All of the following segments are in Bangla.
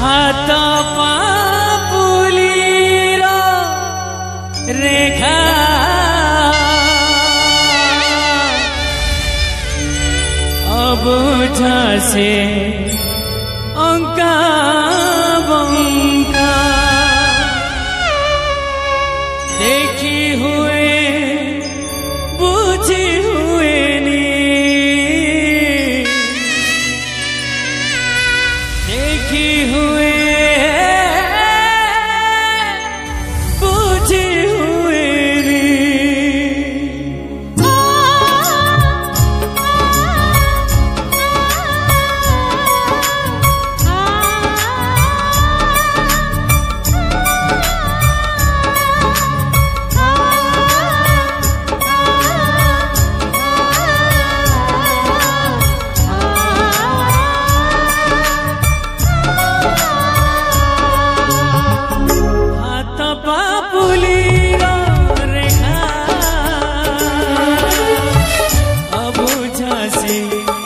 हाथ रेखा। अब से अंका देखी हुई बैठी हूँ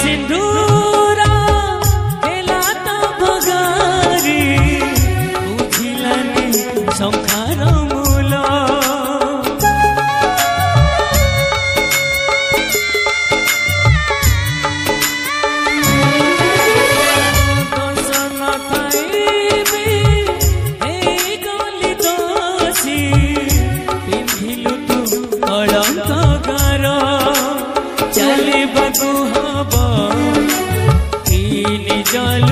সিন্দুরা খেলা তো ভগারি বুঝিলানি সংখ্যার মূল। দর্শন থাইবি এই গলি দোষী পিন্ধিলু তু অলঙ্কার। চালিব তুহা जाने